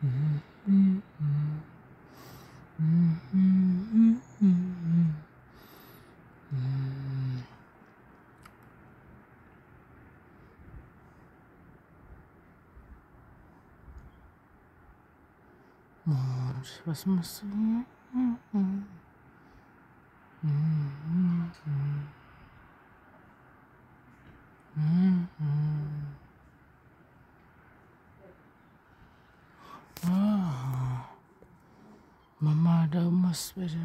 Und was machst du hier? Ah, Mama, da muss bitte.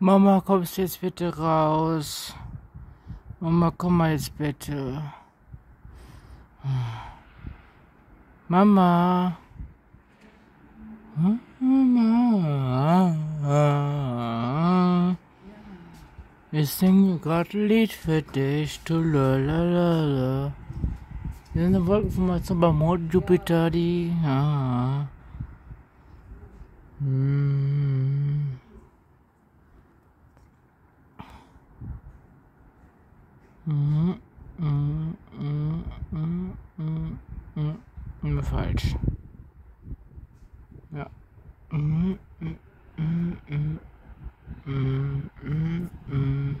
Mama, kommst du jetzt bitte raus? Mama, komm mal jetzt bitte. Mama. Mama. Ich singe gerade ein Lied für dich. Du. Wir sind eine Wolkenformation beim Mond Jupiter, die. Ah. Hm. Mhm, mhm, mhm, mhm, mhm, mhm, mhm, Falsch. Ja. Mhm, mhm, mhm, mhm, mhm, mhm, mhm. Mhm,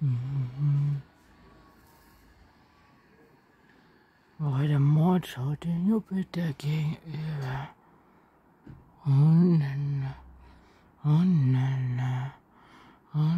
mhm, mhm. Oh, der Mond schaut den Jupiter gegenüber. Oh, Nana. Oh, Nana. Oh,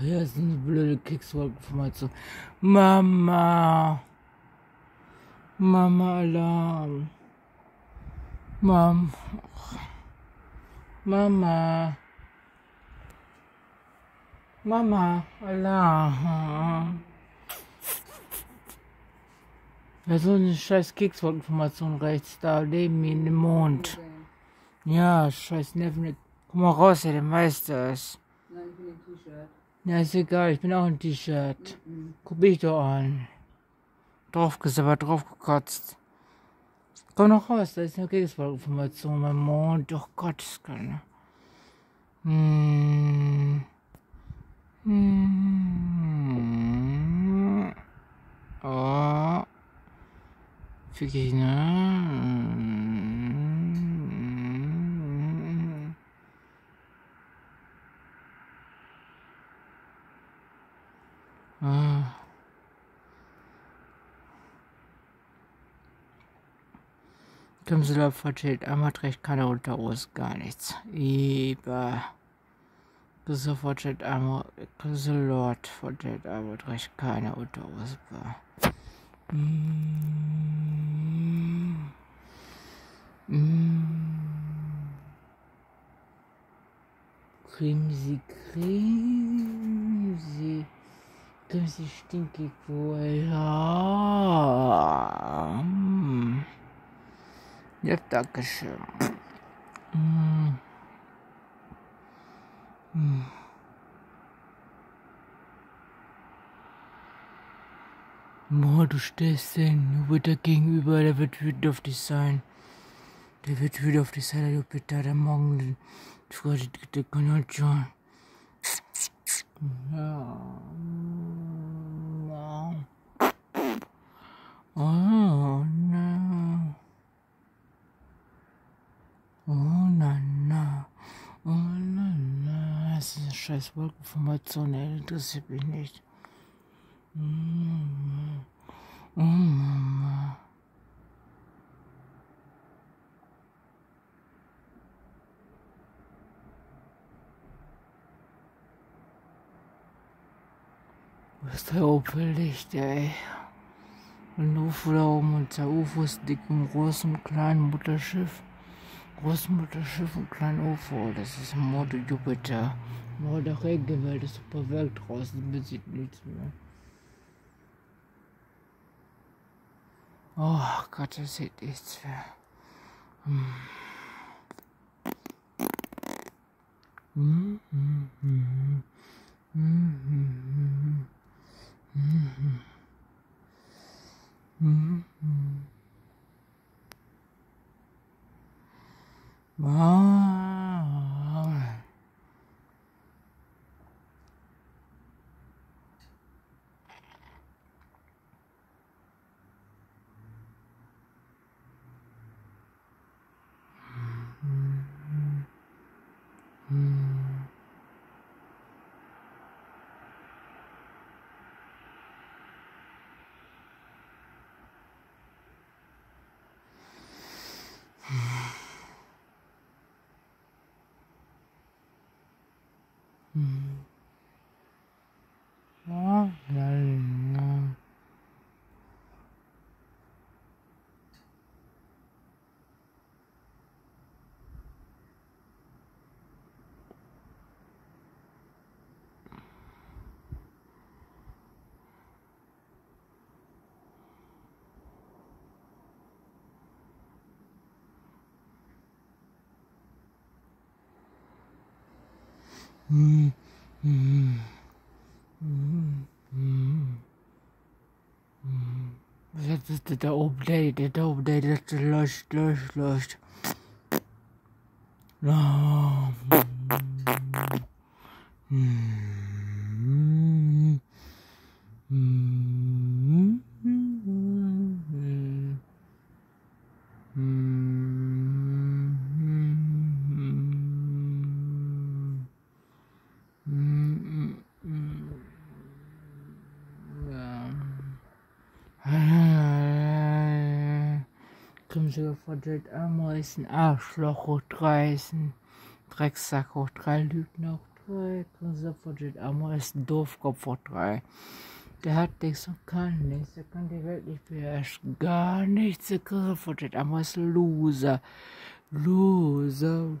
Hier ist eine blöde Kekswolkenformation. Mama. Mama Alarm. Mom. Mama. Mama Alarm. Ja, so eine scheiß Kekswolkenformation rechts, da neben mir in dem Mond. Ja, scheiß Neffen. Komm mal raus, ey, weißt du es. Nein, ich bin im T-Shirt. Ja, ist egal, ich bin auch ein T-Shirt. Mhm. Guck mich doch an. Draufgesabbert, draufgekotzt. Komm noch raus, da ist eine Kekswolkenformation, mein Mond. Doch Gott, das kann. Hm. Hm. Oh. Fick ich, ne? Ah. Kümseler versteht einmal recht keine Unterhose, gar nichts. Über. Kümseler versteht einmal, Kümseler versteht einmal recht keine Unterhose. Mm. Mm. Crimsy, crimsy. Crimsy stinkig wohl. Ja. Mm. Ja, danke schön. Mm. Mm. Boah, du stehst denn, du wird da gegenüber, der wird wütend auf dich sein. Der wird wütend auf dich sein, du bitte, der morgen, den, die, die Konjunktion. Ja. ja. Oh, no. Oh, na, na. Oh, na, na. Das ist eine scheiß Wolkenformation, ey, interessiert mich nicht. Mm. Oh, Mama. Ist der Opel-Licht, ey? Ein UFO da oben und der UFO ist dick im großen und kleinen Mutterschiff. Großen Mutterschiff und kleinen UFO. Das ist Mode Jupiter. Mode Regenwelt ist super Welt draußen, man nichts mehr. Oh Gott, das sieht nichts mehr. Hm. Hm, hm, hm. Hm, hm, hm. Hm, hm. Hm, hm. Ah. Hm. Hm. Ah, la, la. Hm, hm, hm, hm, hm. Was ist das da oben? Der, der da oben, der, verdreht einmal ist ein Arschloch hoch drei, ist ein Drecksack hoch drei, Lügner hoch drei, verdreht einmal ist ein Doofkopf hoch drei. Der hat nichts und kann nichts, der kann die Welt nicht beherrschen, gar nichts, der einmal ist ein Loser, Loser.